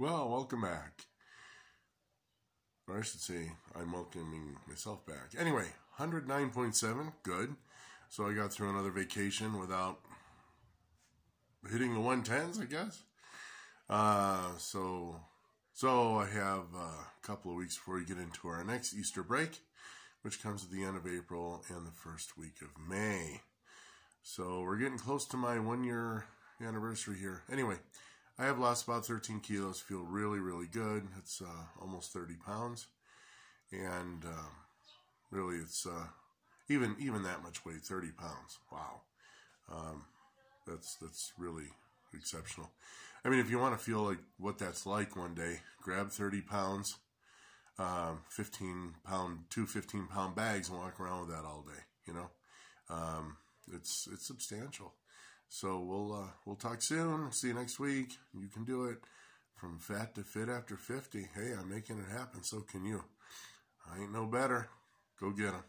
Well, welcome back. Or I should say, I'm welcoming myself back. Anyway, 109.7, good. So I got through another vacation without hitting the 110s, I guess. Uh, so, so I have a couple of weeks before we get into our next Easter break, which comes at the end of April and the first week of May. So we're getting close to my one year anniversary here. Anyway, I have lost about 13 kilos, feel really, really good. It's uh, almost 30 pounds. And uh, really, it's uh, even even that much weight, 30 pounds. Wow. Um, that's, that's really exceptional. I mean, if you want to feel like what that's like one day, grab 30 pounds, um, 15 pound, two 15 pound bags and walk around with that all day, you know? Um, it's, it's substantial. So we'll uh, we'll talk soon. See you next week. You can do it. From fat to fit after 50. Hey, I'm making it happen. So can you. I ain't no better. Go get 'em.